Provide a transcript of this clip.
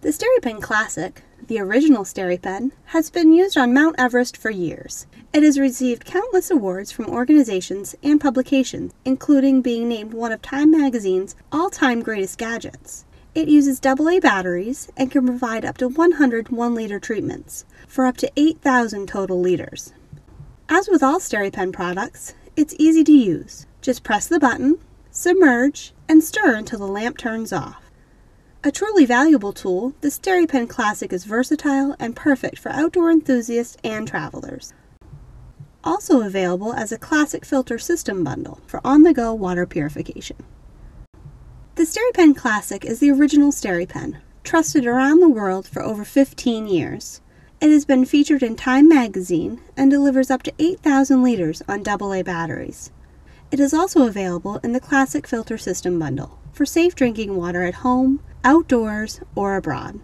The SteriPen Classic, the original SteriPen, has been used on Mount Everest for years. It has received countless awards from organizations and publications, including being named one of Time Magazine's all time greatest gadgets. It uses AA batteries and can provide up to 100 1 liter treatments for up to 8,000 total liters. As with all SteriPen products, it's easy to use. Just press the button, submerge, and stir until the lamp turns off. A truly valuable tool, the SteriPen Classic is versatile and perfect for outdoor enthusiasts and travelers. Also available as a classic filter system bundle for on-the-go water purification. The SteriPen Classic is the original SteriPen, trusted around the world for over 15 years. It has been featured in Time magazine and delivers up to 8,000 liters on AA batteries. It is also available in the Classic Filter System Bundle for safe drinking water at home, outdoors, or abroad.